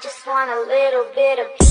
just want a little bit of